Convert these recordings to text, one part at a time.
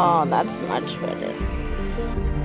Oh, that's much better.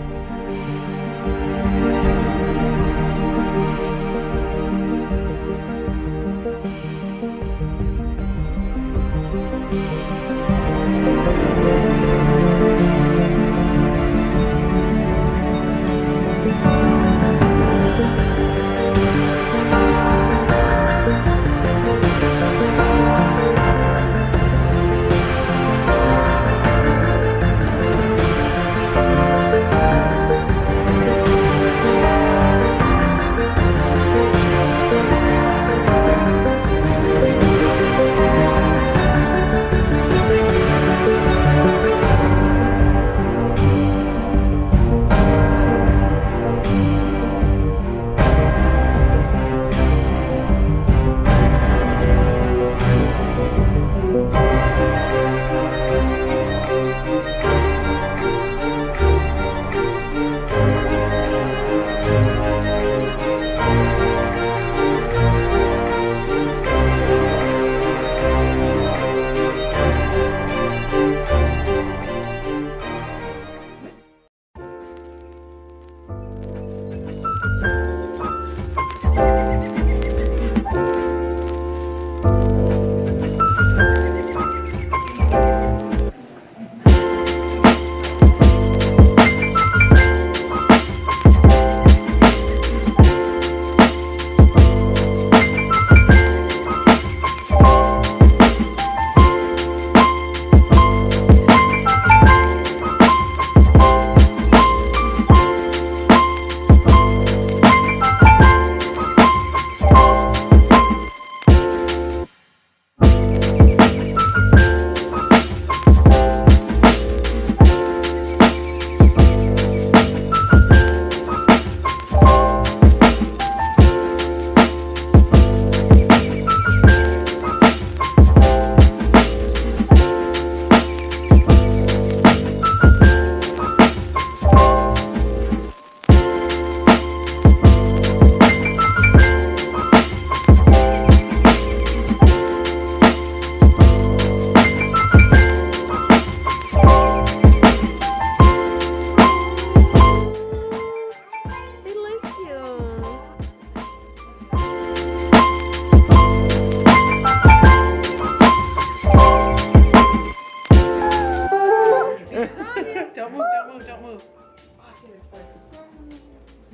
Don't move,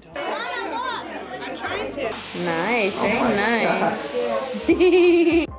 don't move. I'm trying to. Nice, very nice.